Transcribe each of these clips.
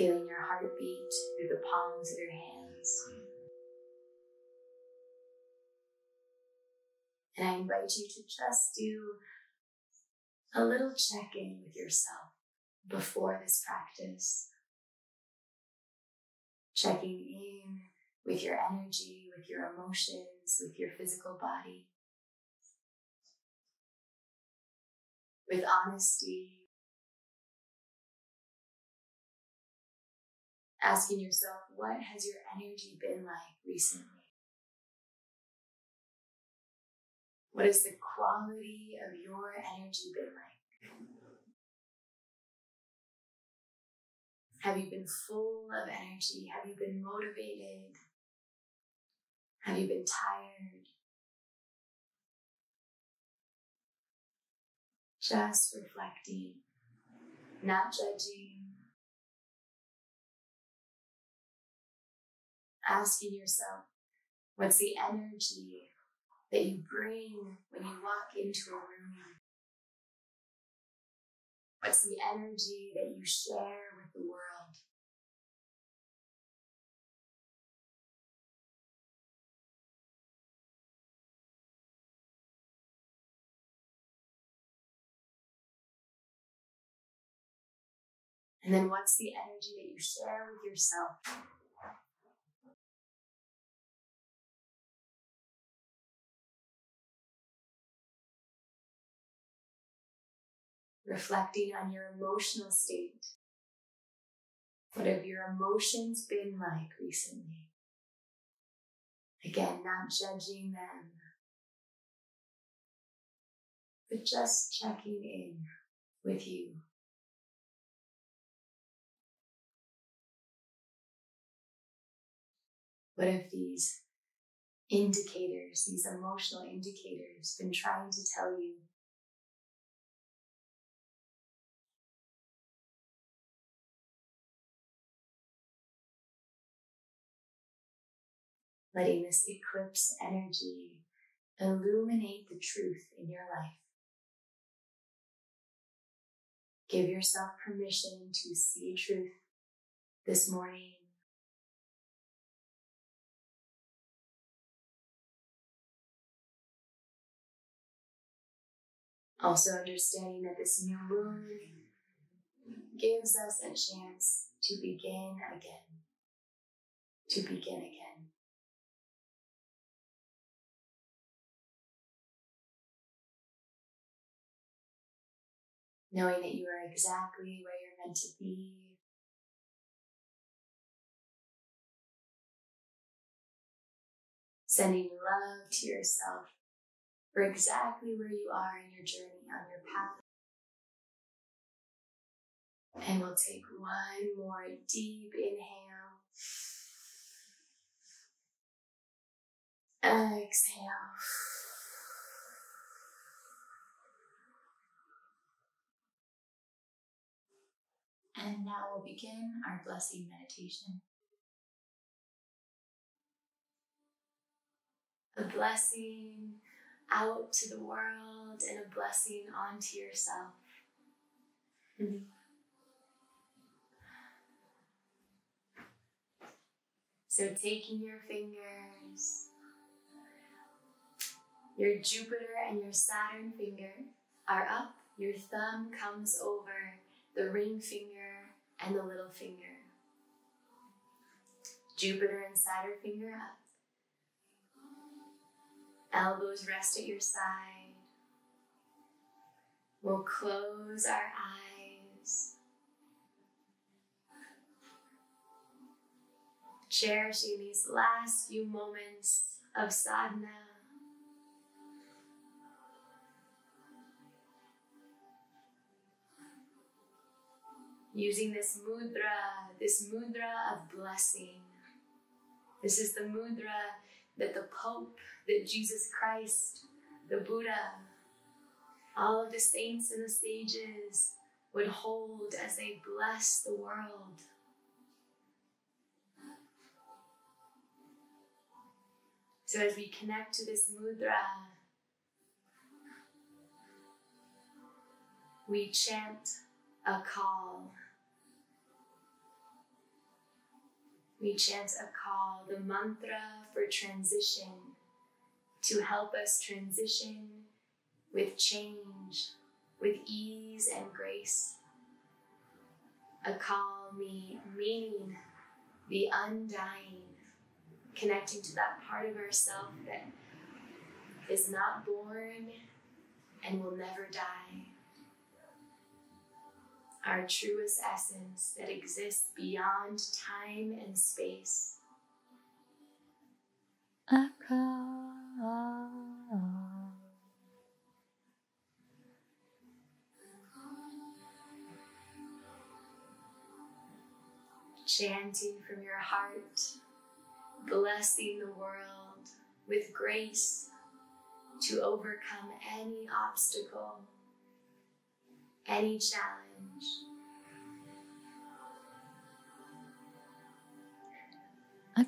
feeling your heartbeat through the palms of your hands. And I invite you to just do a little check in with yourself before this practice. Checking in with your energy, with your emotions, with your physical body. With honesty, asking yourself, what has your energy been like recently? What has the quality of your energy been like? Have you been full of energy? Have you been motivated? Have you been tired? Just reflecting, not judging, asking yourself, what's the energy that you bring when you walk into a room? What's the energy that you share with the world? And then what's the energy that you share with yourself? Reflecting on your emotional state. What have your emotions been like recently? Again, not judging them, but just checking in with you. What have these indicators, these emotional indicators, been trying to tell you letting this eclipse energy illuminate the truth in your life. Give yourself permission to see truth this morning. Also understanding that this new moon gives us a chance to begin again, to begin again. Knowing that you are exactly where you're meant to be. Sending love to yourself for exactly where you are in your journey on your path. And we'll take one more deep inhale. Exhale. And now we'll begin our blessing meditation. A blessing out to the world and a blessing onto yourself. So, taking your fingers, your Jupiter and your Saturn finger are up, your thumb comes over the ring finger and the little finger. Jupiter and Saturn finger up. Elbows rest at your side. We'll close our eyes. Cherishing these last few moments of sadhana using this mudra, this mudra of blessing. This is the mudra that the Pope, that Jesus Christ, the Buddha, all of the saints and the sages would hold as they bless the world. So as we connect to this mudra, we chant Akaal we chant Akaal, the mantra for transition, to help us transition with change, with ease and grace. Akaal me meaning the undying, connecting to that part of ourself that is not born and will never die. Our truest essence that exists beyond time and space. Chanting from your heart, blessing the world with grace to overcome any obstacle, any challenge. Go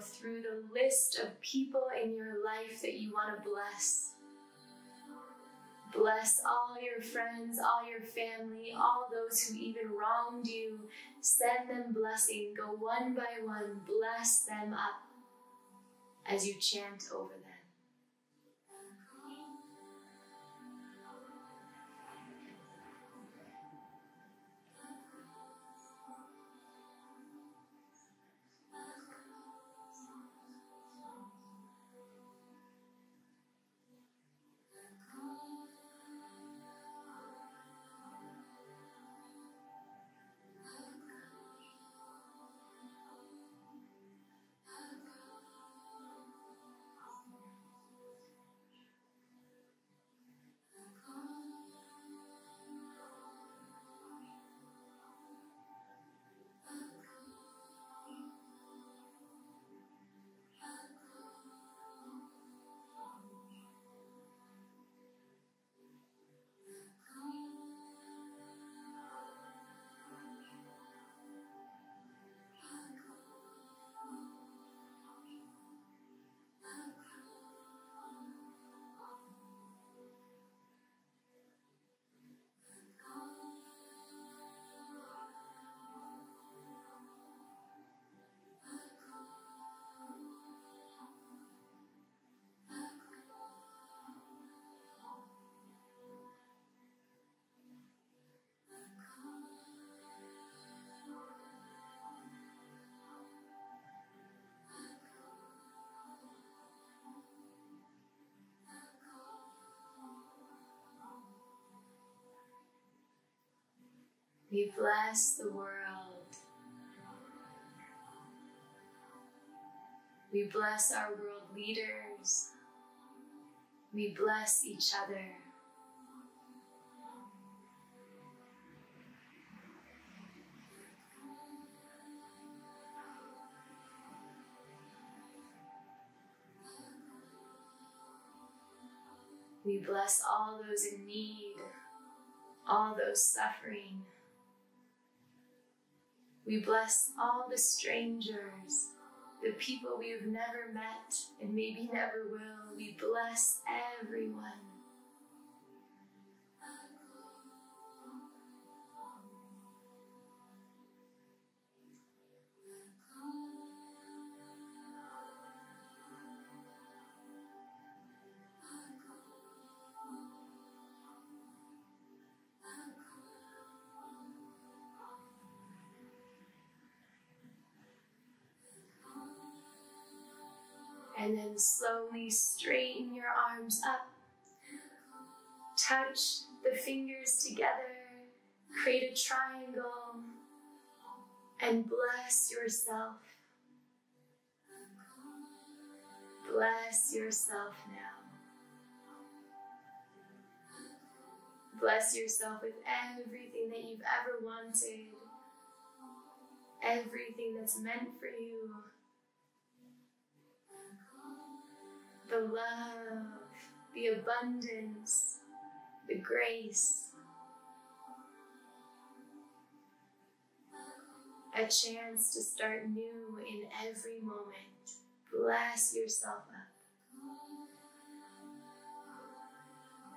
through the list of people in your life that you want to bless. Bless all your friends, all your family, all those who even wronged you. Send them blessing. Go one by one. Bless them up as you chant over them. We bless the world. We bless our world leaders. We bless each other. We bless all those in need, all those suffering. We bless all the strangers, the people we have never met and maybe never will. We bless everyone. And then slowly straighten your arms up. Touch the fingers together. Create a triangle. And bless yourself. Bless yourself now. Bless yourself with everything that you've ever wanted, everything that's meant for you. The love, the abundance, the grace, a chance to start new in every moment. Bless yourself up.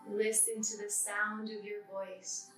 Listen to the sound of your voice.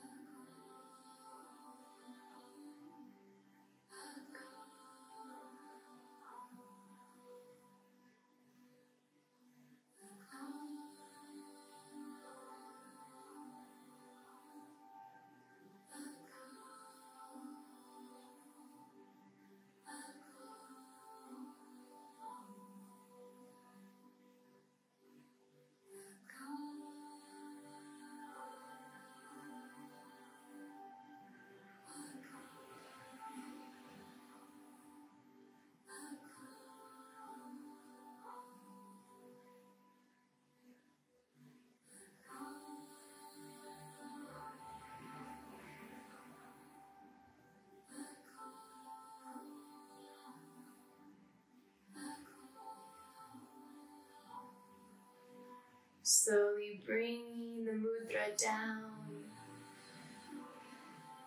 Slowly bringing the mudra down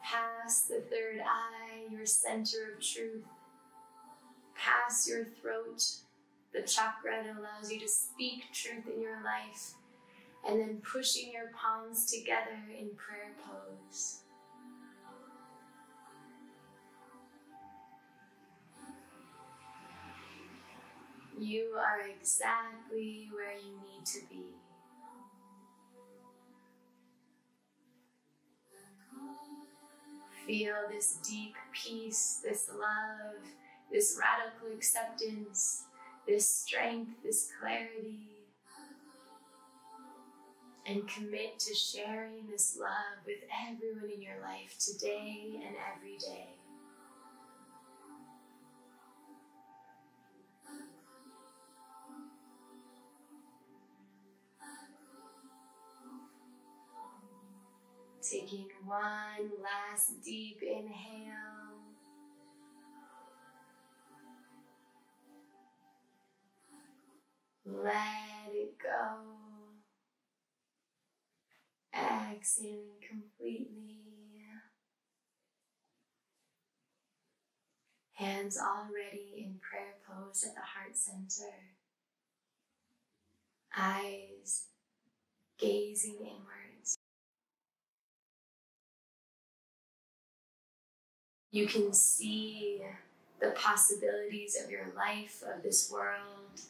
past the third eye, your center of truth, past your throat, the chakra that allows you to speak truth in your life, and then pushing your palms together in prayer pose. You are exactly where you need to be. Feel this deep peace, this love, this radical acceptance, this strength, this clarity. And commit to sharing this love with everyone in your life today and every day. Taking one last deep inhale. Let it go. Exhaling completely. Hands already in prayer pose at the heart center. Eyes gazing inwards. You can see the possibilities of your life, of this world.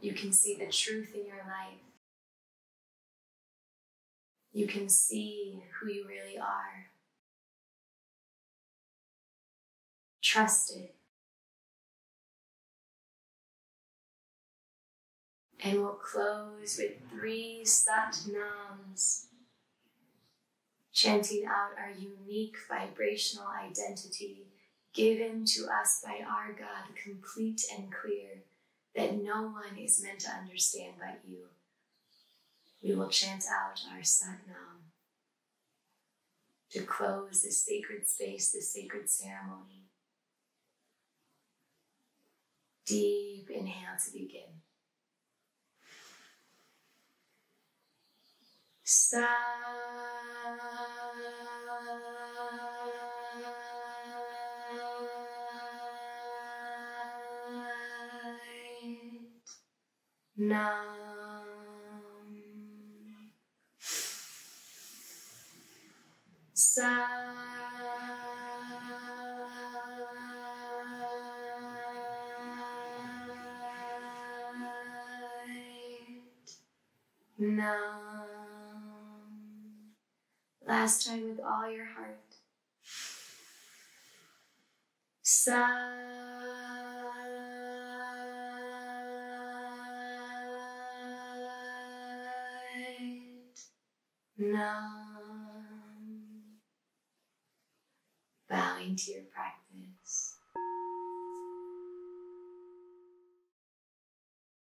You can see the truth in your life. You can see who you really are. Trust it. And we'll close with three Sat Nams chanting out our unique vibrational identity given to us by our God, complete and clear, that no one is meant to understand but you. We will chant out our Satnam to close this sacred space, this sacred ceremony. Deep inhale to begin. Sa Nam. Nam. Last time with all your heart. Nam. Bowing to your practice.